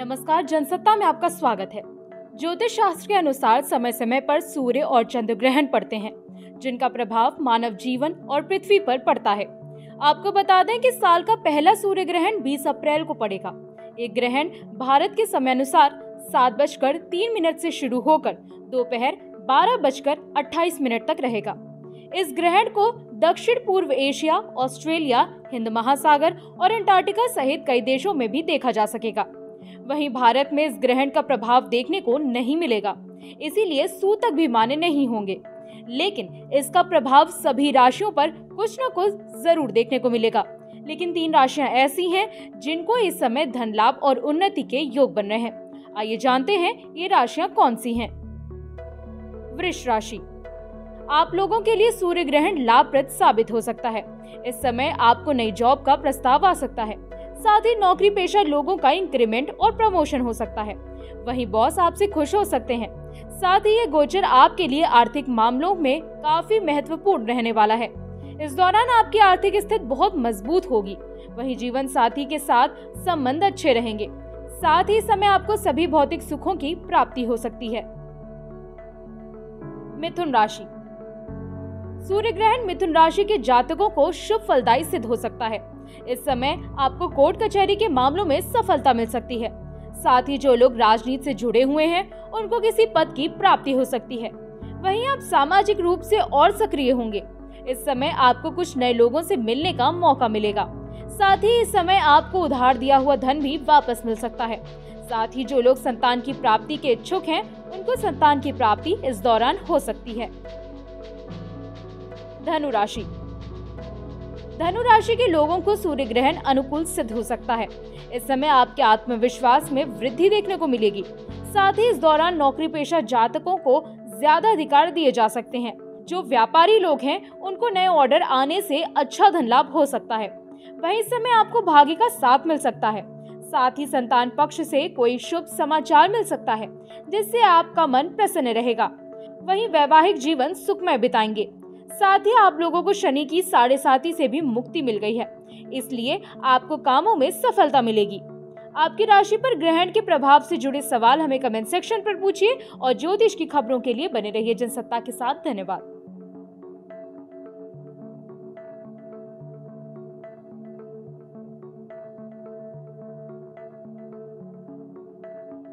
नमस्कार, जनसत्ता में आपका स्वागत है। ज्योतिष शास्त्र के अनुसार समय समय पर सूर्य और चंद्र ग्रहण पड़ते हैं, जिनका प्रभाव मानव जीवन और पृथ्वी पर पड़ता है। आपको बता दें कि साल का पहला सूर्य ग्रहण 20 अप्रैल को पड़ेगा। ये ग्रहण भारत के समय अनुसार सात बजकर तीन मिनट से शुरू होकर दोपहर बारह बजकर अट्ठाईस मिनट तक रहेगा। इस ग्रहण को दक्षिण पूर्व एशिया, ऑस्ट्रेलिया, हिंद महासागर और अंटार्कटिका सहित कई देशों में भी देखा जा सकेगा। वहीं भारत में इस ग्रहण का प्रभाव देखने को नहीं मिलेगा। इसीलिए सूतक भी माने नहीं होंगे। लेकिन इसका प्रभाव सभी राशियों पर कुछ न कुछ ज़रूर देखने को मिलेगा। लेकिन तीन राशियाँ ऐसी हैं जिनको इस समय धन लाभ और उन्नति के योग बन रहे हैं। आइए जानते हैं ये राशियाँ कौन सी हैं। वृक्ष राशि। आप लोगों के लिए सूर्य ग्रहण लाभप्रद साबित हो सकता है। इस समय आपको नई जॉब का प्रस्ताव आ सकता है। साथ ही नौकरी पेशा लोगों का इंक्रीमेंट और प्रमोशन हो सकता है। वहीं बॉस आपसे खुश हो सकते हैं। साथ ही ये गोचर आपके लिए आर्थिक मामलों में काफ़ी महत्वपूर्ण रहने वाला है। इस दौरान आपकी आर्थिक स्थिति बहुत मज़बूत होगी। वहीं जीवन साथी के साथ संबंध अच्छे रहेंगे। साथ ही समय आपको सभी भौतिक सुखों की प्राप्ति हो सकती है। मिथुन राशि। सूर्य ग्रहण मिथुन राशि के जातकों को शुभ फलदायी सिद्ध हो सकता है। इस समय आपको कोर्ट कचहरी के मामलों में सफलता मिल सकती है। साथ ही जो लोग राजनीति से जुड़े हुए हैं, उनको किसी पद की प्राप्ति हो सकती है। वहीं आप सामाजिक रूप से और सक्रिय होंगे। इस समय आपको कुछ नए लोगों से मिलने का मौका मिलेगा। साथ ही इस समय आपको उधार दिया हुआ धन भी वापस मिल सकता है। साथ ही जो लोग संतान की प्राप्ति के इच्छुक हैं, उनको संतान की प्राप्ति इस दौरान हो सकती है। धनु राशि धनु राशि के लोगों को सूर्य ग्रहण अनुकूल सिद्ध हो सकता है। इस समय आपके आत्मविश्वास में वृद्धि देखने को मिलेगी। साथ ही इस दौरान नौकरी पेशा जातकों को ज़्यादा अधिकार दिए जा सकते हैं। जो व्यापारी लोग हैं, उनको नए ऑर्डर आने से अच्छा धन लाभ हो सकता है। वही समय आपको भाग्य का साथ मिल सकता है। साथ ही संतान पक्ष से कोई शुभ समाचार मिल सकता है, जिससे आपका मन प्रसन्न रहेगा। वहीं वैवाहिक जीवन सुखमय बिताएँगे। साथ ही आप लोगों को शनि की साढ़े साथी से भी मुक्ति मिल गई है। इसलिए आपको कामों में सफलता मिलेगी। आपकी राशि पर ग्रहण के प्रभाव से जुड़े सवाल हमें कमेंट सेक्शन पर पूछिए और ज्योतिष की खबरों के लिए बने रहिए जनसत्ता के साथ। धन्यवाद।